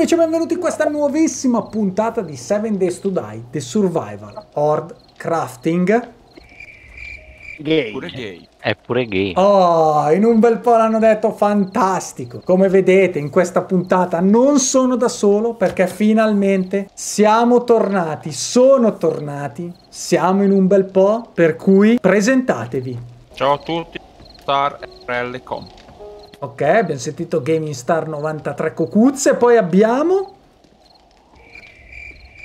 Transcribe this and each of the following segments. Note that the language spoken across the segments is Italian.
amici e benvenuti in questa nuovissima puntata di 7 Days to Die, The Survival Horde Crafting. Gay. Pure gay. È pure gay. Oh, in un bel po' l'hanno detto fantastico. Come vedete in questa puntata non sono da solo perché finalmente siamo tornati, sono tornati, siamo in un bel po', per cui presentatevi. Ciao a tutti, Star RL Com. Ok, abbiamo sentito Gaming Star 93 Cocuzze, poi abbiamo...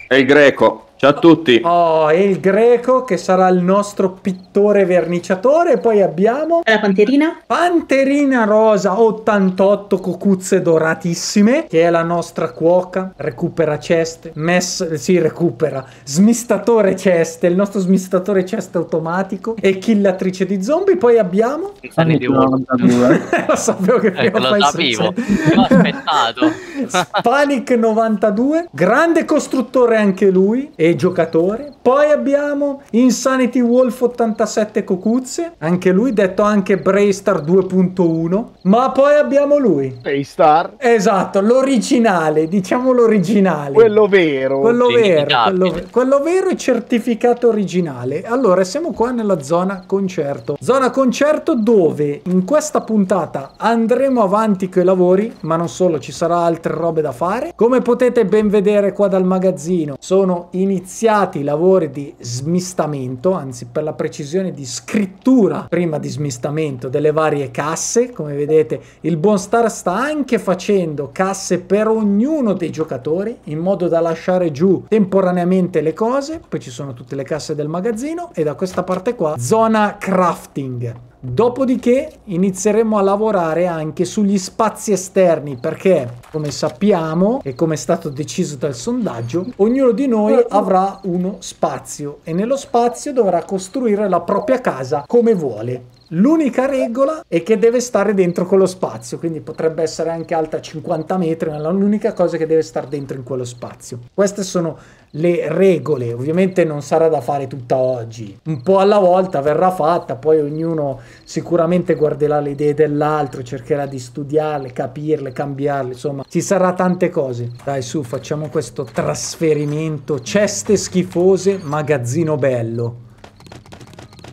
È il greco. Ciao a tutti. Oh, e il greco che sarà il nostro pittore verniciatore. Poi abbiamo La panterina? Panterina Rosa 88 cocuzze doratissime, che è la nostra cuoca. Recupera ceste. Mess, sì, recupera. Smistatore ceste, il nostro smistatore ceste automatico. E killatrice di zombie. Poi abbiamo. Lo sapevo che Ecco, prima lo o poi sapevo. L'ho aspettato. Spanic 92, grande costruttore anche lui e giocatore. Poi abbiamo Insanity Wolf 87 Cocuzze, anche lui detto anche Braystar 2.1. Ma poi abbiamo lui. Star, Esatto, l'originale, diciamo l'originale. quello vero. Quello vero, quello, quello vero e certificato originale. Allora, siamo qua nella zona concerto. Zona concerto dove in questa puntata andremo avanti con i lavori, ma non solo, ci sarà altre robe da fare. Come potete ben vedere qua dal magazzino, sono iniziati i lavori di smistamento, anzi per la precisione di scrittura prima di smistamento delle varie casse. Come vedete, il buon Star sta anche facendo casse per ognuno dei giocatori in modo da lasciare giù temporaneamente le cose. Poi ci sono tutte le casse del magazzino e da questa parte qua zona crafting. Dopodiché inizieremo a lavorare anche sugli spazi esterni perché, come sappiamo e come è stato deciso dal sondaggio, ognuno di noi avrà uno spazio e nello spazio dovrà costruire la propria casa come vuole. L'unica regola è che deve stare dentro quello spazio, quindi potrebbe essere anche alta 50 metri, ma l'unica cosa è che deve stare dentro in quello spazio. Queste sono le regole, ovviamente non sarà da fare tutta oggi, un po' alla volta verrà fatta, poi ognuno sicuramente guarderà le idee dell'altro, cercherà di studiarle, capirle, cambiarle, insomma ci sarà tante cose. Dai su, facciamo questo trasferimento, ceste schifose, magazzino bello.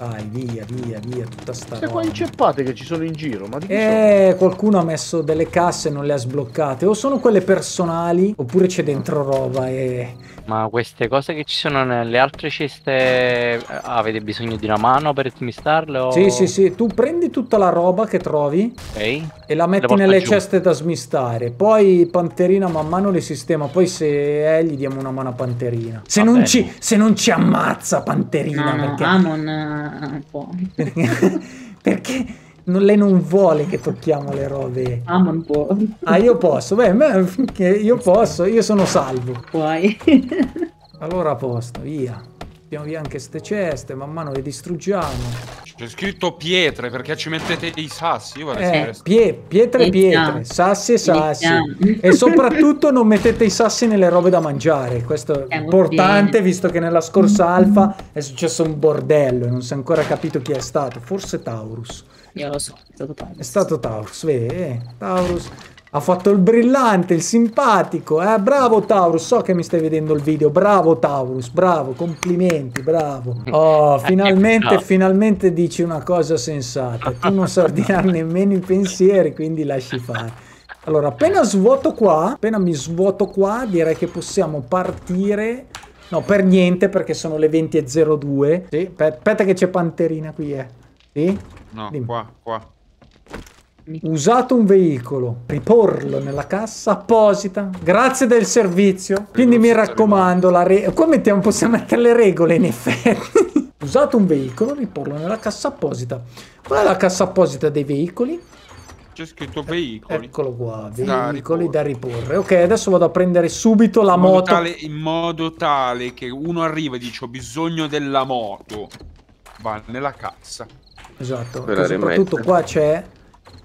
Vai, via, via, via, tutta sta Queste qua inceppate che ci sono in giro, ma di chi sono? Eh, qualcuno ha messo delle casse e non le ha sbloccate. O sono quelle personali, oppure c'è dentro roba e... Ma queste cose che ci sono nelle altre ceste eh, avete bisogno di una mano per smistarle o... Sì, sì, sì, tu prendi tutta la roba che trovi Ok. e la metti nelle giù. ceste da smistare. Poi Panterina man mano le sistema. Poi se è, gli diamo una mano a Panterina. Se, non ci, se non ci ammazza Panterina, No, no, perché... Amon un po'. perché non- lei non vuole che tocchiamo le robe. Amon può. Ah, io posso, beh, io posso, io sono salvo. Puoi. Allora a posto, via. Mettiamo via anche ste ceste, man mano le distruggiamo. C'è scritto pietre perché ci mettete i sassi. Io vorrei Eh, pie- pietre e Iniziamo. pietre, sassi e sassi. Iniziamo. E soprattutto non mettete i sassi nelle robe da mangiare. Questo è Eh, importante bene. visto che nella scorsa alfa è successo un bordello e non si è ancora capito chi è stato. Forse Taurus. Io lo so, è stato tanto. È stato Taurus, vedi? eh, Taurus ha fatto il brillante, il simpatico. Eh? Bravo Taurus, so che mi stai vedendo il video. Bravo Taurus, bravo, complimenti, bravo. Oh, finalmente, finalmente dici una cosa sensata. Tu non sai ordinare nemmeno i pensieri, quindi lasci fare. Allora, appena svuoto qua, appena mi svuoto qua, direi che possiamo partire. No, per niente, perché sono le 20.02. Sì, pe- aspetta che c'è Panterina qui, eh. Sì? No, Dimmi. qua, qua. Usato un veicolo, riporlo nella cassa apposita. Grazie del servizio. Quindi mi raccomando, la re- qua mettiamo, possiamo mettere le regole in effetti. Usato un veicolo, riporlo nella cassa apposita. Qual è la cassa apposita dei veicoli? C'è scritto veicoli. Eccolo qua, Da veicoli da riporre. riporre. Ok, adesso vado a prendere subito la in, moto. tale, in modo tale che uno arriva e dice ho bisogno della moto. Va nella cassa. Esatto, soprattutto qua c'è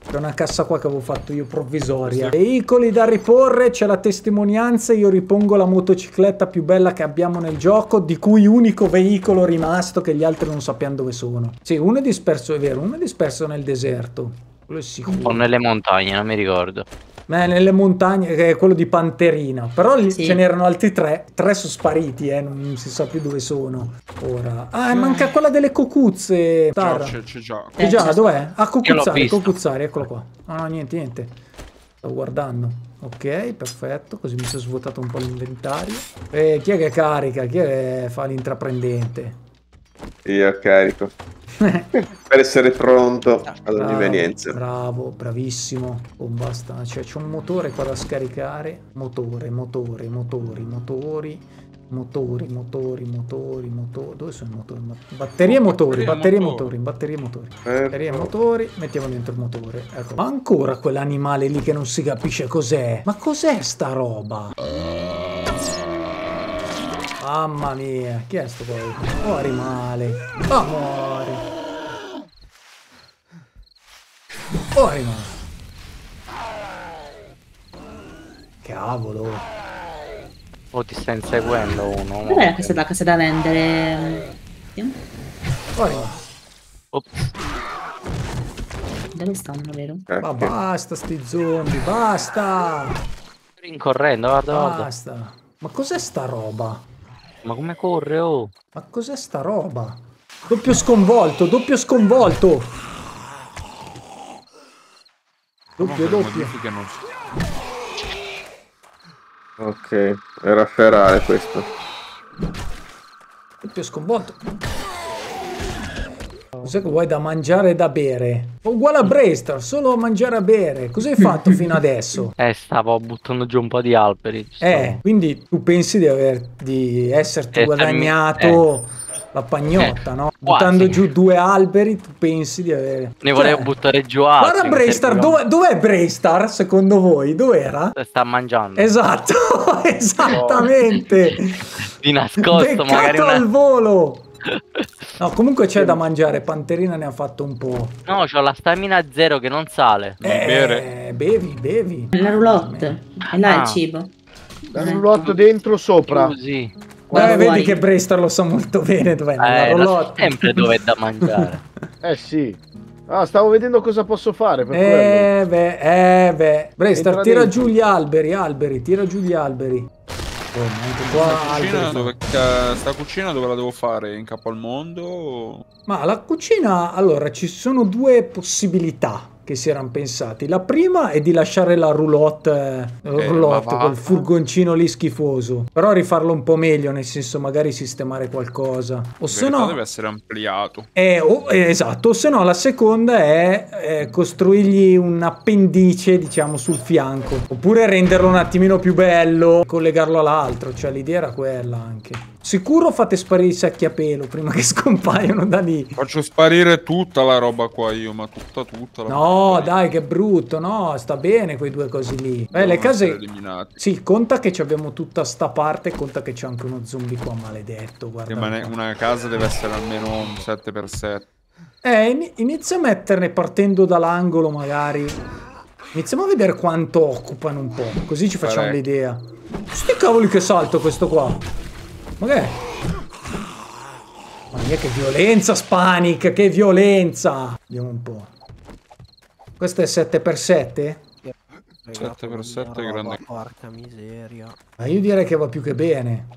c'è una cassa qua che avevo fatto io provvisoria. Veicoli da riporre, c'è la testimonianza, io ripongo la motocicletta più bella che abbiamo nel gioco, di cui unico veicolo rimasto che gli altri non sappiamo dove sono. Sì, uno è disperso, è vero, uno è disperso nel deserto. Quello è O sicuro. nelle montagne, non mi ricordo. Beh, nelle montagne, che è quello di Panterina. Però lì Sì. ce n'erano altri tre. Tre sono spariti, eh, non si sa più dove sono. Ora. Ah, manca quella delle cocuzze. Già, Tarra. c'è, c'è già. Già, Eh, dov'è? Ah, cocuzzari, cocuzzari, eccolo qua. No, no, niente, niente. Sto guardando. Ok, perfetto, così mi si è svuotato un po' l'inventario. E chi è che carica? Chi è che fa l'intraprendente? Io carico. per essere pronto ogni Bravo, evenienza. Bravo, bravissimo. Oh, basta. Cioè, c'è un motore qua da scaricare. Motore, motore, motori, motori. Motori, motori, motori, motori. Dove sono i motori? Batterie e motori, Batterie motori. batterie e motori. Eh, Batterie e motori, mettiamo dentro il motore. Ecco. Ma ancora quell'animale lì che non si capisce cos'è. Ma cos'è sta roba? Mamma mia, chi è sto qua? Muori male. Ma muori. Muori male. Cavolo. O ti sta inseguendo uno. mo. Dov'è questa da casa da vendere? Muori male. Ops. Dove stanno, vero? Ma basta sti zombie, basta. Rincorrendo, guarda, guarda. Basta. Ma cos'è sta roba? Ma come corre, oh? Ma cos'è sta roba? Doppio sconvolto, doppio sconvolto. Doppio, doppio. Ok, era ferale questo. Doppio sconvolto. Cos'è che vuoi da mangiare e da bere? Uguale a Braestar, solo mangiare e bere. Cosa hai fatto fino adesso? Eh, stavo buttando giù un po' di alberi. Eh, stavo- quindi tu pensi di, aver, di esserti Essermi- guadagnato la pagnotta, Eh, no? quasi. Buttando giù due alberi, tu pensi di avere... Ne volevo Cioè, buttare giù altri. Guarda servivano. dov'è, dov'è Braestar secondo voi? Dov'era? Sta mangiando. Esatto, esattamente. Di nascosto, Beccato magari una... al volo. No, comunque c'è da mangiare, Panterina ne ha fatto un po'. No, c'ho la stamina zero che non sale. Eh, bere. bevi, bevi. La roulotte. E là Ah. il cibo. La roulotte dentro sopra. Così. Guarda Eh, vedi che Braestar lo sa molto bene dov'è, Eh, la so roulotte. sempre dove è da mangiare. Eh sì. Ah, stavo vedendo cosa posso fare per quello. Eh beh, eh beh. Braestar, Entra tira dentro. giù gli alberi, alberi, tira giù gli alberi. Ma anche qua Sta cucina, dove, ca- sta cucina dove la devo fare? In capo al mondo? o- Ma la cucina, allora, ci sono due possibilità che si erano pensati. La prima è di lasciare la roulotte, eh, roulotte col furgoncino lì schifoso. Però rifarlo un po' meglio, nel senso magari sistemare qualcosa. O se no... deve essere ampliato. Eh, o- eh, esatto, o se no la seconda è eh, costruirgli un appendice, diciamo, sul fianco. Oppure renderlo un attimino più bello, collegarlo all'altro, cioè l'idea era quella anche. Sicuro fate sparire i sacchi a pelo prima che scompaiono da lì. Faccio sparire tutta la roba qua io, ma tutta, tutta. la No, dai, che brutto, no, sta bene quei due cosi lì. Beh, le Devono essere case... Sì, conta che ci abbiamo tutta sta parte, conta che c'è anche uno zombie qua maledetto, guarda. Che ma ne- un po'. una casa deve essere almeno un 7x7. Eh, in- inizia a metterne partendo dall'angolo magari. Iniziamo a vedere quanto occupano un po', così ci facciamo l'idea. Sti cavoli che salto questo qua. Ma che è? Ma mia che violenza Spanic, che violenza. Vediamo un po'. Questo è 7x7? 7x7 è grande. Porca miseria. Ma io direi che va più che bene.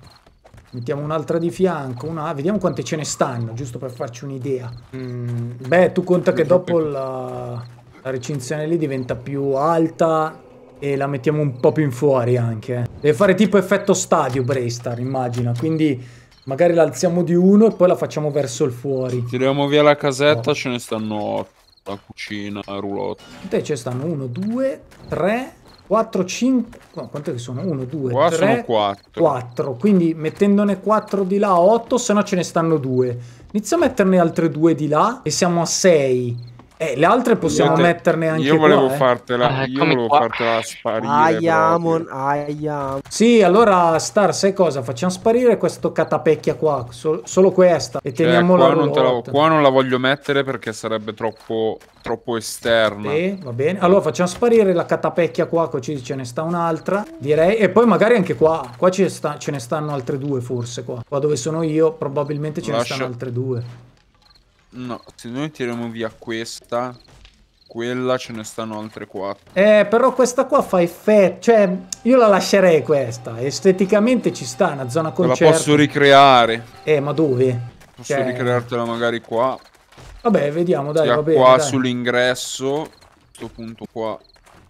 Mettiamo un'altra di fianco, una... vediamo quante ce ne stanno, giusto per farci un'idea. Mm, beh, tu conta che dopo la, la recinzione lì diventa più alta e la mettiamo un po' più in fuori anche. eh. Deve fare tipo effetto stadio Braystar, immagina, quindi magari la alziamo di uno e poi la facciamo verso il fuori. Tiriamo via la casetta, ce ne stanno 8. La cucina, la roulotte. Te ce stanno 1, 2, 3, 4, 5... Quante che sono? 1, 2, Qua 3, sono 4. 4, quindi mettendone 4 di là 8, se no ce ne stanno 2. Inizia a metterne altre 2 di là e siamo a 6. Eh, le altre possiamo te- metterne anche Io volevo qua, eh. fartela, Ah, io volevo qua. fartela sparire. Aiamon, proprio. aiam. Sì, allora Star, sai cosa? Facciamo sparire questo catapecchia qua, sol- solo questa e Cioè, teniamo la qua, non te la, qua non la voglio mettere perché sarebbe troppo, troppo esterna. Sì, va bene. Allora facciamo sparire la catapecchia qua, così ce ne sta un'altra, direi. E poi magari anche qua. Qua ce, sta- ce ne stanno altre due forse qua. Qua dove sono io probabilmente ce Lascia- ne stanno altre due. No, se noi tiriamo via questa, quella ce ne stanno altre quattro. Eh, però questa qua fa effetto, cioè io la lascerei questa, esteticamente ci sta, una zona Me la concerto. posso ricreare. Eh, ma dove? Posso Cioè- ricreartela magari qua. Vabbè, vediamo, dai, va bene. qua sull'ingresso. Questo punto qua.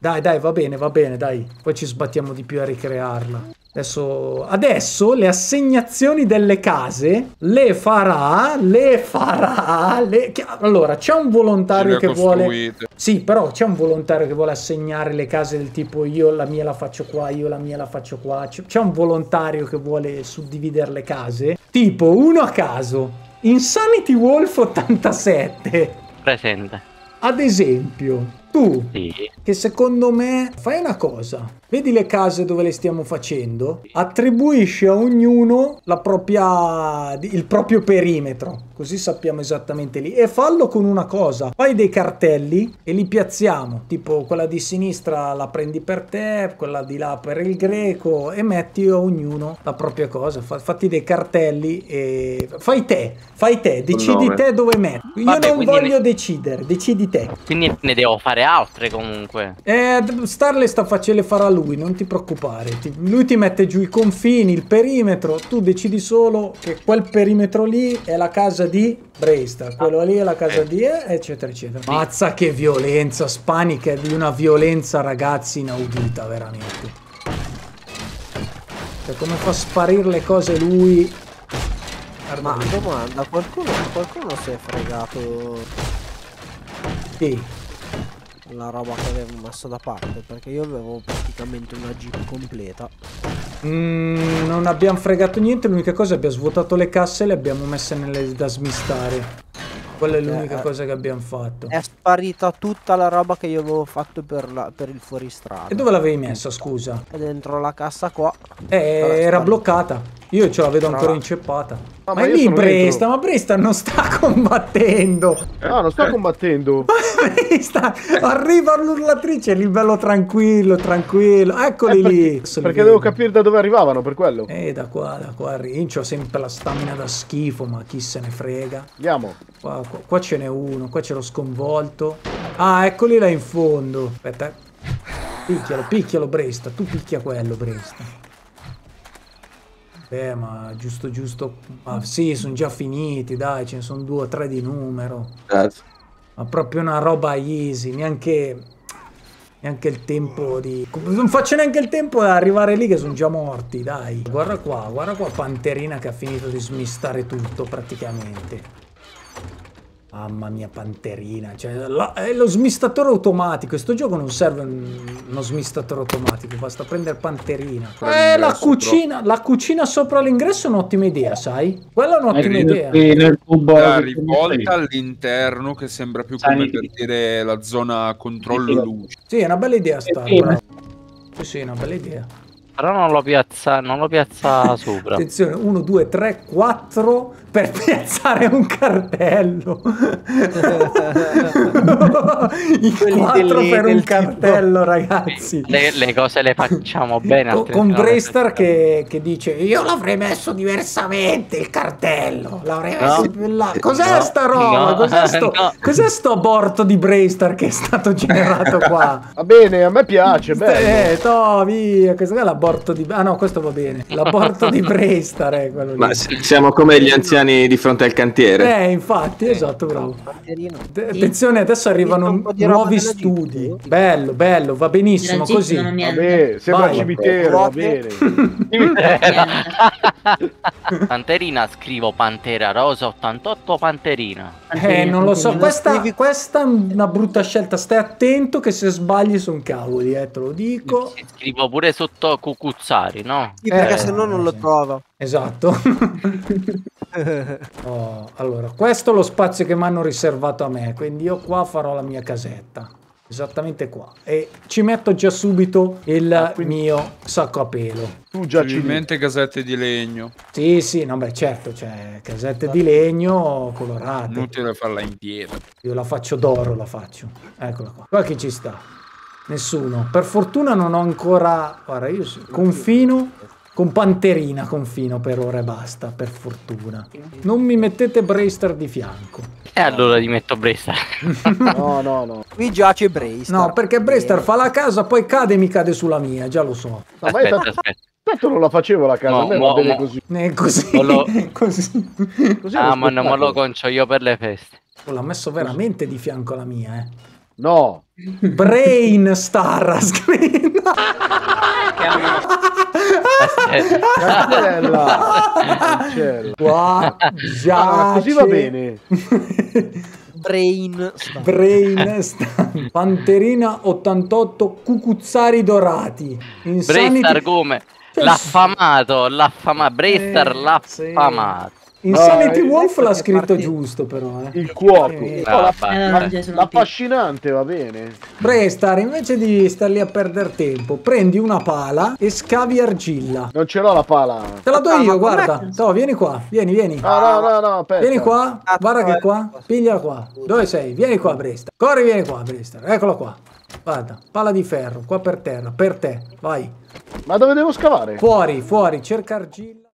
Dai, dai, va bene, va bene, dai. Poi ci sbattiamo di più a ricrearla. Adesso, adesso le assegnazioni delle case le farà, le farà. Le... Allora, c'è un volontario che vuole. costruite. Sì, però c'è un volontario che vuole assegnare le case del tipo io la mia la faccio qua, io la mia la faccio qua. C'è un volontario che vuole suddividere le case. Tipo, uno a caso. Insanity Wolf 87. Presente. Ad esempio, tu Sì. che secondo me fai una cosa. Vedi le case dove le stiamo facendo? Attribuisci a ognuno la propria, il proprio perimetro, così sappiamo esattamente lì. E fallo con una cosa: fai dei cartelli e li piazziamo. Tipo quella di sinistra la prendi per te, quella di là per il greco, e metti a ognuno la propria cosa. Fa- fatti dei cartelli e fai te, fai te, decidi te dove metti. Io Vabbè, non voglio ne- decidere, decidi te. Quindi ne devo fare altre comunque. Eh, Starle sta facendo farà lui, non ti preoccupare. Ti- lui ti mette giù i confini, il perimetro. Tu decidi solo che quel perimetro lì è la casa di Breista, quello lì è la casa eh. di E, eccetera, eccetera. Mazza che violenza, Spanica è di una violenza, ragazzi, inaudita, veramente. Cioè, come fa sparire le cose lui. Guarda Ma domanda, qualcuno, qualcuno si è fregato Sì. la roba che avevo messo da parte? Perché io avevo praticamente una jeep completa. Mm, non abbiamo fregato niente, l'unica cosa è che abbiamo svuotato le casse e le abbiamo messe nelle da smistare. Quella è l'unica Eh, cosa che abbiamo fatto. È sparita tutta la roba che io avevo fatto per, la- per il fuoristrada. E dove l'avevi messa, scusa? È dentro la cassa qua. Eh, era bloccata. Io ce la vedo ancora inceppata. Ah, ma ma è lì sono Bresta, ma Bresta non sta combattendo. No, non sto combattendo. Bresta, arriva l'urlatrice lì bello tranquillo, tranquillo. Eccoli Eh, lì. perché, li perché vedo. devo capire da dove arrivavano, per quello. Eh, da qua, da qua. Rincio sempre la stamina da schifo, ma chi se ne frega. Andiamo. Qua, qua- qua ce n'è uno, qua c'è lo sconvolto. Ah, eccoli là in fondo. Aspetta. Picchialo, picchialo Bresta. Tu picchia quello Bresta. Beh, ma giusto, giusto. Ma sì, sono già finiti, dai, ce ne sono due o tre di numero. Grazie. Ma proprio una roba easy, neanche. Neanche il tempo di. Non faccio neanche il tempo di arrivare lì che sono già morti, dai. Guarda qua, guarda qua Panterina che ha finito di smistare tutto praticamente. Mamma mia, Panterina. Cioè, la- è lo smistatore automatico. Questo gioco non serve un- uno smistatore automatico, basta prendere Panterina. Eh, la cucina, la cucina sopra l'ingresso è un'ottima idea, sai? Quella è un'ottima idea. Nel tubo La rivolta all'interno che sembra più come per dire la zona controllo luce. Sì, è una bella idea sta. Sì, sì, è una bella idea. Però non lo piazza, non lo piazza sopra. Attenzione, 1, 2, 3, 4 per piazzare un cartello. I Quelli 4 delle- per un cartello, ragazzi. Le, le cose le facciamo bene. Con, con facciamo. che, che dice io l'avrei messo diversamente il cartello l'avrei messo più là cos'è No, sta roba no, cos'è, sto, no. cos'è sto aborto di Brestar che è stato generato qua Va bene, a me piace, bello. Eh, to, via, questo è l'aborto di... Ah no, questo va bene. L'aborto di Brestar è quello lì. Ma siamo come gli anziani di fronte al cantiere. Eh, infatti, esatto, bravo. Attenzione, adesso arrivano nuovi studi. Bello, bello, va benissimo così. Vabbè, sembra Vai. cimitero, va bene. Panterina scrivo Pantera Rosa 88 Panterina. Eh, non lo so, questa, questa è una brutta scelta. Stai attento che se sbagli sono cavoli, eh, te lo dico. Scrivo pure sotto Cucuzzari, no? Sì, perché Eh, se no non lo sì. Esatto. Oh, allora, questo è lo spazio che mi hanno riservato a me, quindi io qua farò la mia casetta. Esattamente qua. E ci metto già subito il Ah, quindi- mio sacco a pelo. Tu già ci Possibilmente casette di legno. Sì, sì, no, beh, certo, cioè, casette di legno colorate. Inutile farla in pietra. Io la faccio d'oro, la faccio. Eccola qua. Qua chi ci sta? Nessuno. Per fortuna non ho ancora... Guarda, io confino, Con Panterina confino per ora e basta, per fortuna. Non mi mettete Braster di fianco. E allora ti metto Bresta. No, no, no. Qui giace Brace. No, perché Braster fa la casa, poi cade e mi cade sulla mia, già lo so. No, Aspetta, aspetta. tanto non la facevo la casa, Mo- a me mo- mo- così. È così. Volo- così. Così Ah, ma non me lo concio io per le feste. Oh, L'ha messo veramente di fianco alla mia, eh. No, Brain Star ha scritto. Cancella, cancella. Qua già. Ah, così va bene. Brain. sta- Brain Star. Panterina 88 cucuzzari dorati. Insanity, Brestar come? L'affamato, l'affamato, Brestar Eh, l'affamato. Insanity No, Wolf l'ha scritto parti- giusto però, eh. Il cuoco. Eh, No, la- Ah, Eh, no, L'affascinante va bene. Brestar, invece di star lì a perdere tempo, prendi una pala e scavi argilla. Non ce l'ho la pala. Te la do Ah, io, guarda. Toh, vieni qua, vieni, vieni. No, no, no, no, aspetta. Vieni qua, guarda che eh. qua, pigliala qua. Dove sei? Vieni qua, Bresta. Corri, vieni qua, Bresta. Eccolo qua. Guarda, pala di ferro, qua per terra, per te. Vai. Ma dove devo scavare? Fuori, fuori, cerca argilla.